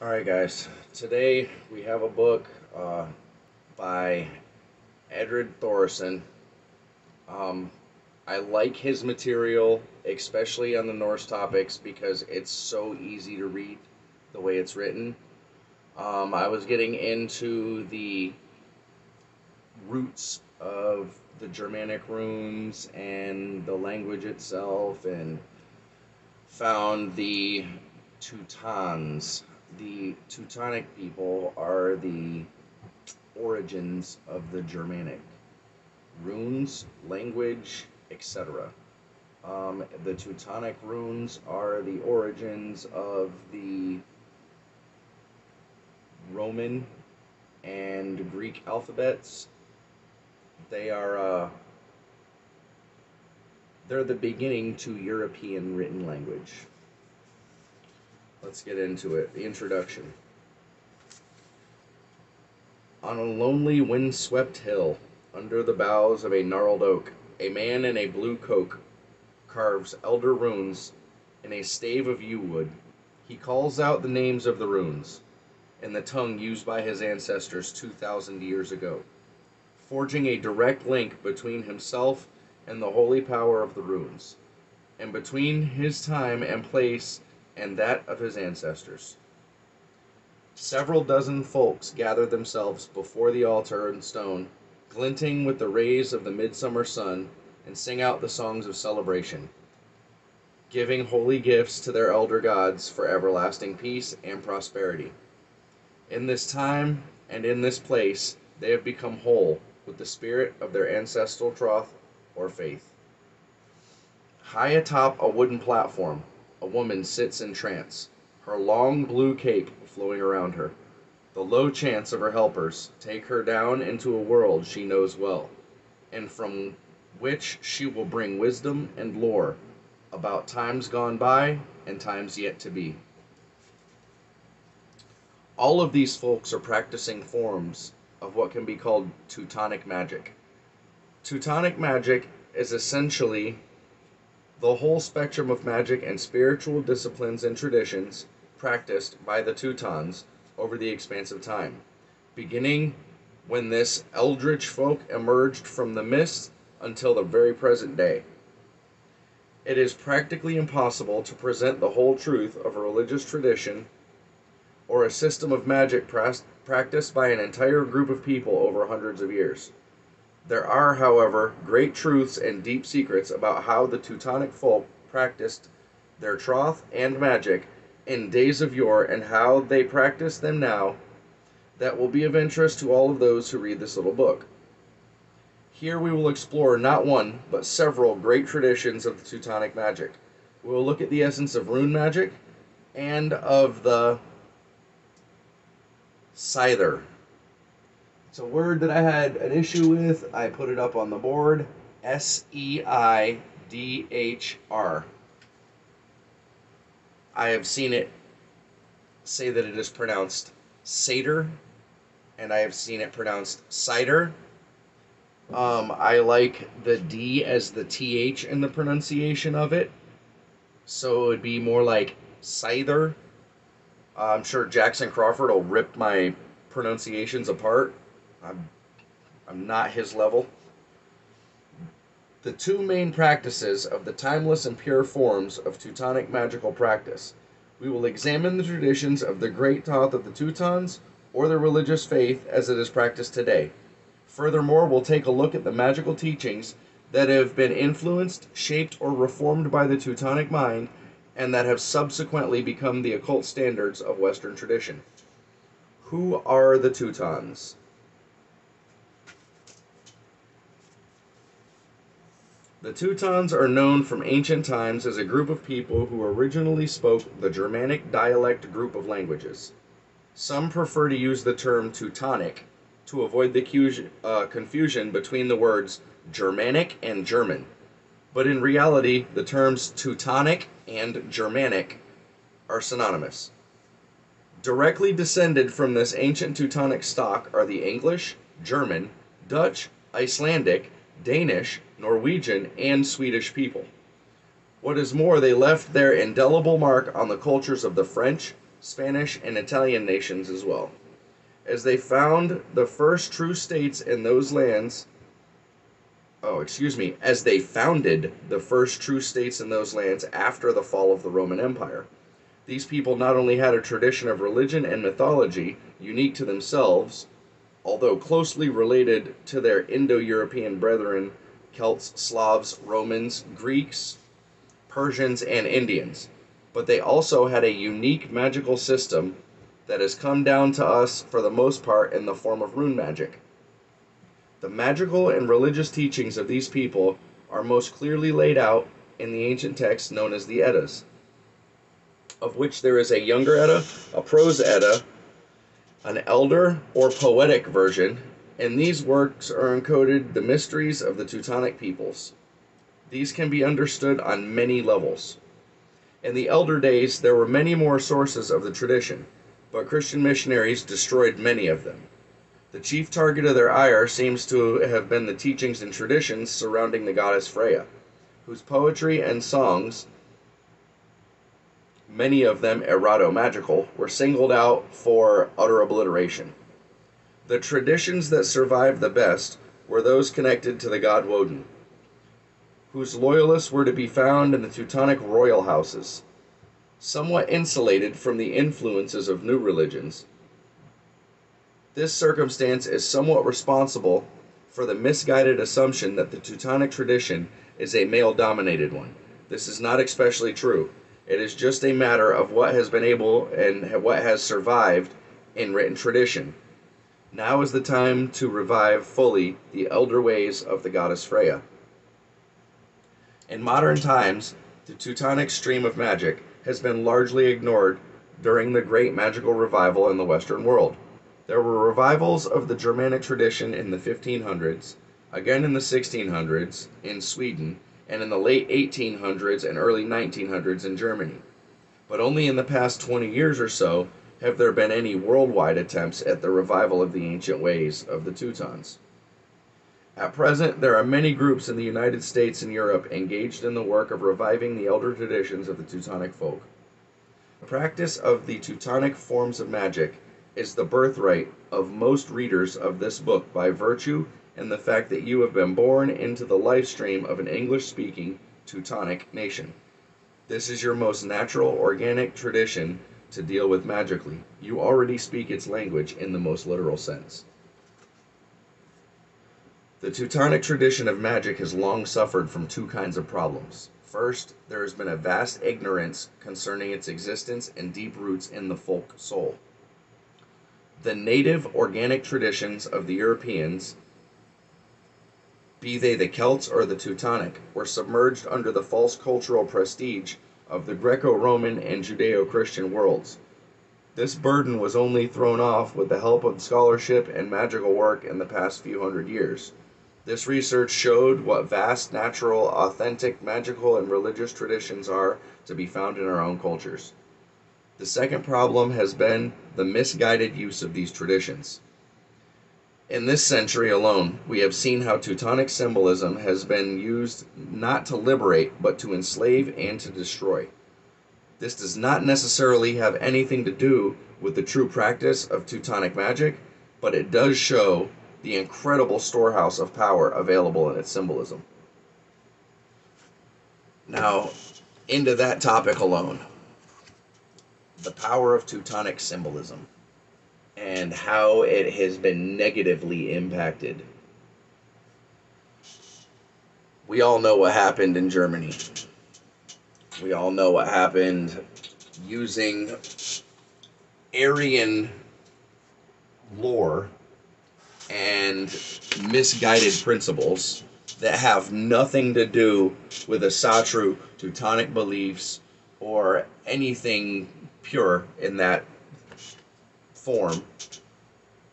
All right, guys. Today we have a book uh, by Edred Thorsson. Um, I like his material, especially on the Norse topics, because it's so easy to read the way it's written. Um, I was getting into the roots of the Germanic runes and the language itself, and found the Teutons. The Teutonic people are the origins of the Germanic runes, language, etc. Um, the Teutonic runes are the origins of the Roman and Greek alphabets. They are uh, they're the beginning to European written language. Let's get into it. The introduction. On a lonely, wind-swept hill, under the boughs of a gnarled oak, a man in a blue coat carves elder runes in a stave of yew wood. He calls out the names of the runes in the tongue used by his ancestors 2,000 years ago, forging a direct link between himself and the holy power of the runes, and between his time and place and that of his ancestors. Several dozen folks gather themselves before the altar in stone, glinting with the rays of the midsummer sun, and sing out the songs of celebration, giving holy gifts to their elder gods for everlasting peace and prosperity. In this time and in this place, they have become whole with the spirit of their ancestral troth or faith. High atop a wooden platform, a woman sits in trance, her long blue cape flowing around her. The low chants of her helpers take her down into a world she knows well, and from which she will bring wisdom and lore about times gone by and times yet to be. All of these folks are practicing forms of what can be called Teutonic magic. Teutonic magic is essentially the whole spectrum of magic and spiritual disciplines and traditions practiced by the Teutons over the expanse of time, beginning when this eldritch folk emerged from the mist until the very present day. It is practically impossible to present the whole truth of a religious tradition or a system of magic practiced by an entire group of people over hundreds of years. There are, however, great truths and deep secrets about how the Teutonic folk practiced their troth and magic in days of yore and how they practice them now that will be of interest to all of those who read this little book. Here we will explore not one, but several great traditions of the Teutonic magic. We will look at the essence of rune magic and of the Seidr. It's a word that I had an issue with. I put it up on the board. S E I D H R. I have seen it say that it is pronounced Seder, and I have seen it pronounced cider. Um, I like the D as the TH in the pronunciation of it. So it would be more like cider. Uh, I'm sure Jackson Crawford will rip my pronunciations apart. I'm, I'm not his level. The two main practices of the timeless and pure forms of Teutonic magical practice. We will examine the traditions of the great troth of the Teutons or the religious faith as it is practiced today. Furthermore, we'll take a look at the magical teachings that have been influenced, shaped, or reformed by the Teutonic mind and that have subsequently become the occult standards of Western tradition. Who are the Teutons? The Teutons are known from ancient times as a group of people who originally spoke the Germanic dialect group of languages. Some prefer to use the term Teutonic to avoid the uh, confusion between the words Germanic and German. But in reality, the terms Teutonic and Germanic are synonymous. Directly descended from this ancient Teutonic stock are the English, German, Dutch, Icelandic, Danish, Norwegian, and Swedish people. What is more, they left their indelible mark on the cultures of the French, Spanish, and Italian nations as well. As they found the first true states in those lands, oh, excuse me, as they founded the first true states in those lands after the fall of the Roman Empire. These people not only had a tradition of religion and mythology unique to themselves, although closely related to their Indo European brethren, Celts, Slavs, Romans, Greeks, Persians, and Indians, but they also had a unique magical system that has come down to us for the most part in the form of rune magic. The magical and religious teachings of these people are most clearly laid out in the ancient texts known as the Eddas, of which there is a younger Edda, a prose Edda, an elder or poetic version. In these works are encoded the mysteries of the Teutonic peoples. These can be understood on many levels. In the elder days, there were many more sources of the tradition, but Christian missionaries destroyed many of them. The chief target of their ire seems to have been the teachings and traditions surrounding the goddess Freya, whose poetry and songs, many of them eroto-magical, were singled out for utter obliteration. The traditions that survived the best were those connected to the god Woden, whose loyalists were to be found in the Teutonic royal houses. Somewhat insulated from the influences of new religions, this circumstance is somewhat responsible for the misguided assumption that the Teutonic tradition is a male dominated one. This is not especially true. It is just a matter of what has been able and what has survived in written tradition. Now is the time to revive fully the elder ways of the goddess Freya. In modern times, the Teutonic stream of magic has been largely ignored during the great magical revival in the Western world. There were revivals of the Germanic tradition in the 1500s, again in the 1600s in Sweden, and in the late 1800s and early 1900s in Germany. But only in the past 20 years or so have there been any worldwide attempts at the revival of the ancient ways of the Teutons. At present, there are many groups in the United States and Europe engaged in the work of reviving the elder traditions of the Teutonic folk. The practice of the Teutonic forms of magic is the birthright of most readers of this book by virtue and the fact that you have been born into the life stream of an English speaking Teutonic nation. This is your most natural, organic tradition to deal with magically. You already speak its language in the most literal sense. The Teutonic tradition of magic has long suffered from two kinds of problems. First, there has been a vast ignorance concerning its existence and deep roots in the folk soul the native organic traditions of the Europeans, be they the Celts or the Teutonic, were submerged under the false cultural prestige of the Greco Roman and Judeo Christian worlds. This burden was only thrown off with the help of scholarship and magical work in the past few hundred years. This research showed what vast, natural, authentic, magical, and religious traditions are to be found in our own cultures. The second problem has been the misguided use of these traditions. In this century alone, we have seen how Teutonic symbolism has been used not to liberate, but to enslave and to destroy. This does not necessarily have anything to do with the true practice of Teutonic magic, but it does show the incredible storehouse of power available in its symbolism. Now, into that topic alone the power of Teutonic symbolism and how it has been negatively impacted. We all know what happened in Germany. We all know what happened using Aryan lore and misguided principles that have nothing to do with Asatru Teutonic beliefs or anything pure in that form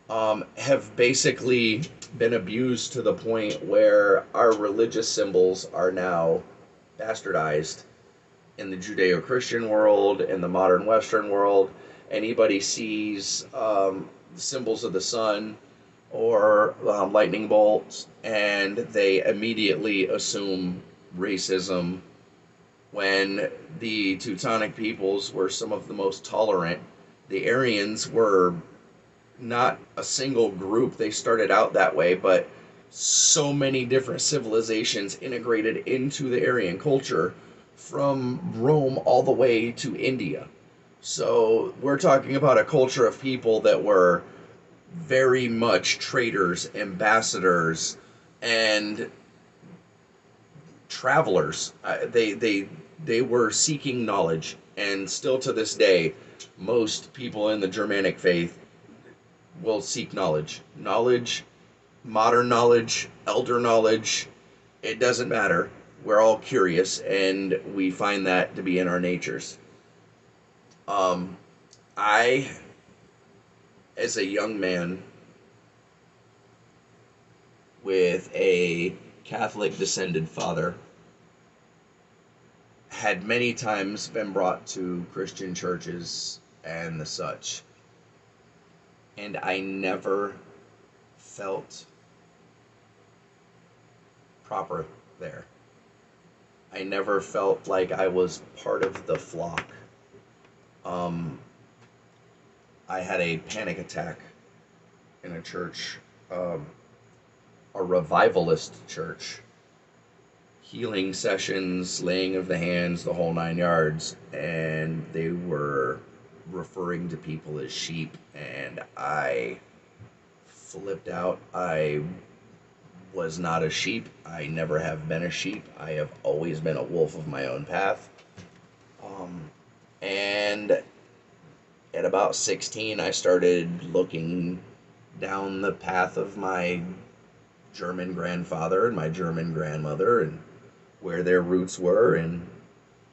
um, have basically been abused to the point where our religious symbols are now bastardized in the Judeo Christian world, in the modern Western world. Anybody sees um, symbols of the sun or um, lightning bolts, and they immediately assume racism, when the Teutonic peoples were some of the most tolerant. The Aryans were not a single group. They started out that way, but so many different civilizations integrated into the Aryan culture from Rome all the way to India. So we're talking about a culture of people that were very much traders, ambassadors, and travelers. Uh, they they they were seeking knowledge, and still to this day, most people in the Germanic faith will seek knowledge. Knowledge, modern knowledge, elder knowledge, it doesn't matter. We're all curious, and we find that to be in our natures. Um, I, as a young man with a Catholic descended father, had many times been brought to Christian churches and the such. And I never felt proper there. I never felt like I was part of the flock. Um, I had a panic attack in a church, um, a revivalist church, healing sessions, laying of the hands, the whole nine yards, and they were referring to people as sheep, and I flipped out. I was not a sheep. I never have been a sheep. I have always been a wolf of my own path. Um, and at about 16, I started looking down the path of my German grandfather and my German grandmother and where their roots were and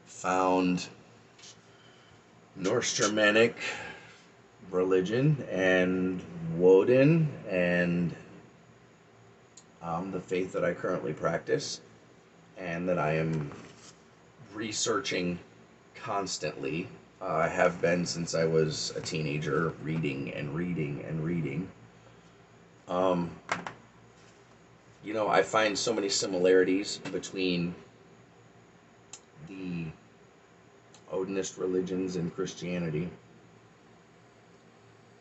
found Norse Germanic religion and Woden and um, the faith that I currently practice and that I am researching constantly. Uh, I have been since I was a teenager, reading and reading and reading. Um, you know, I find so many similarities between the Odinist religions and Christianity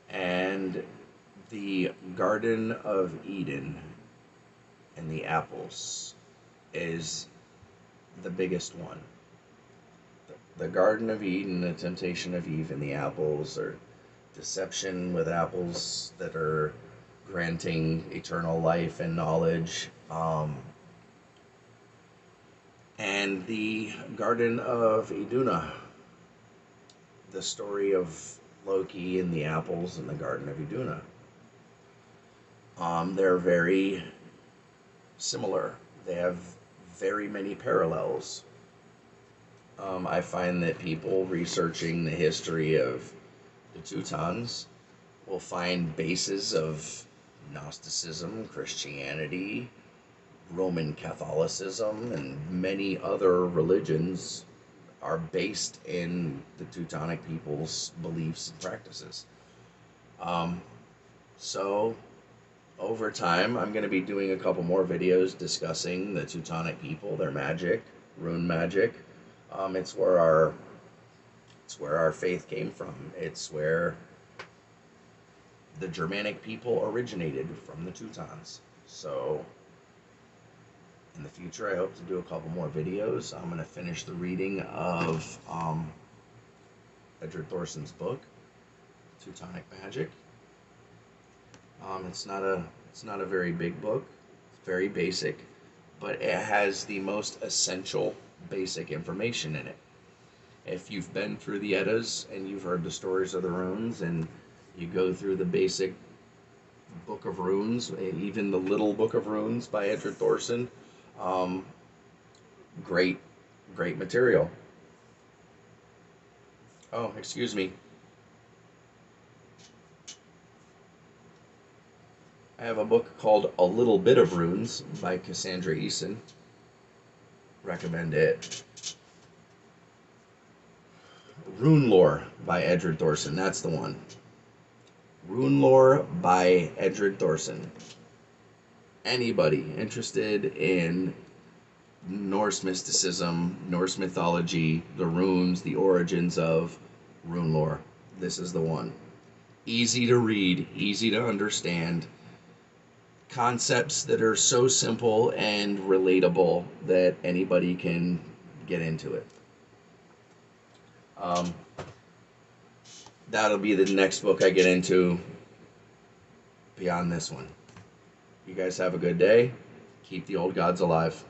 and the Garden of Eden and the apples is the biggest one. The Garden of Eden, the temptation of Eve, and the apples or deception with apples that are granting eternal life and knowledge. Um, and the Garden of Iduna, the story of Loki and the apples in the Garden of Iduna. Um, they're very similar. They have very many parallels. Um, I find that people researching the history of the Teutons will find bases of Gnosticism, Christianity, Roman Catholicism, and many other religions are based in the Teutonic people's beliefs and practices. Um, so, over time, I'm going to be doing a couple more videos discussing the Teutonic people, their magic, rune magic. Um, it's where our it's where our faith came from. It's where the Germanic people originated from the Teutons. So in the future, I hope to do a couple more videos. I'm going to finish the reading of um, Edred Thorsson's book, Teutonic Magick. Um, it's not a it's not a very big book. It's very basic, but it has the most essential basic information in it. If you've been through the Eddas and you've heard the stories of the runes and you go through the basic book of runes, even the little book of runes by Edred Thorsson, um, great, great material. Oh, excuse me. I have a book called A Little Bit of Runes by Cassandra Eason. Recommend it. Rune Lore by Edred Thorsson. That's the one. Rune Lore by Edred Thorsson anybody interested in Norse mysticism, Norse mythology, the runes, the origins of rune lore. This is the one. Easy to read, easy to understand. Concepts that are so simple and relatable that anybody can get into it. Um, that'll be the next book I get into beyond this one. You guys have a good day. Keep the old gods alive.